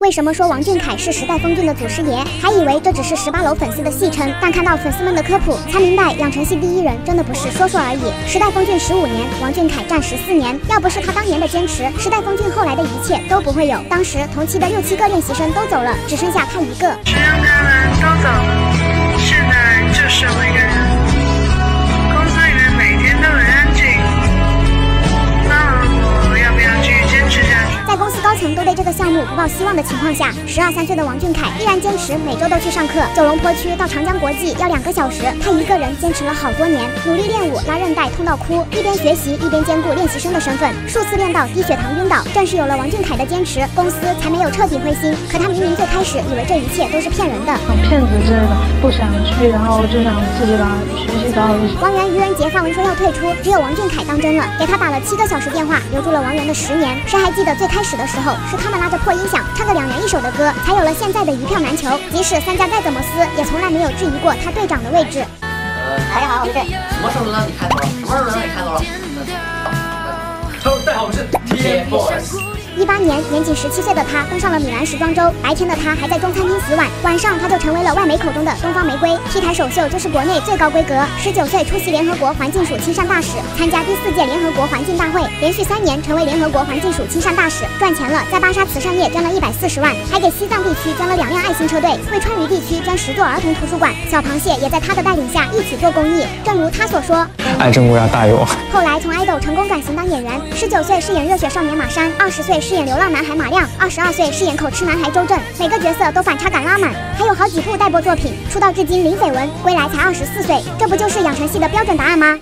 为什么说王俊凯是时代峰峻的祖师爷？还以为这只是十八楼粉丝的戏称，但看到粉丝们的科普，才明白养成系第一人真的不是说说而已。时代峰峻十五年，王俊凯战十四年。要不是他当年的坚持，时代峰峻后来的一切都不会有。当时同期的六七个练习生都走了，只剩下他一个。只让他们都走了，现在就剩我一个。层都对这个项目不抱希望的情况下，十二三岁的王俊凯依然坚持每周都去上课。九龙坡区到长江国际要两个小时，他一个人坚持了好多年，努力练舞，拉韧带痛到哭，一边学习一边兼顾练习生的身份，数次练到低血糖晕倒。正是有了王俊凯的坚持，公司才没有彻底灰心。可他明明最开始以为这一切都是骗人的，骗子之类的，不想去，然后就想自己把学习搞好。王源愚人节发文说要退出，只有王俊凯当真了，给他打了七个小时电话，留住了王源的十年。谁还记得最开始的时候，是他们拉着破音响唱个两人一首的歌，才有了现在的一票难求。即使三家再怎么撕，也从来没有质疑过他队长的位置。呃，大家好，我是什么时候能让你开头了？什么时候能让你开头了？大家好，我们是 TFBOYS。一八年，年仅十七岁的他登上了米兰时装周。白天的他还在中餐厅洗碗，晚上他就成为了外媒口中的东方玫瑰。T 台首秀就是国内最高规格。十九岁出席联合国环境署亲善大使，参加第四届联合国环境大会，连续三年成为联合国环境署亲善大使，赚钱了，在巴沙慈善业捐了一百四十万，还给西藏地区捐了两辆爱心车队，为川渝地区捐十座儿童图书馆。小螃蟹也在他的带领下一起做公益。正如他所说，爱中国要大于我。后来从爱豆成功转型当演员，十九岁饰演热血少年马山，二十岁饰演流浪男孩马亮，二十二岁饰演口吃男孩周正，每个角色都反差感拉满，还有好几部待播作品。出道至今零绯闻，归来才二十四岁，这不就是养成系的标准答案吗？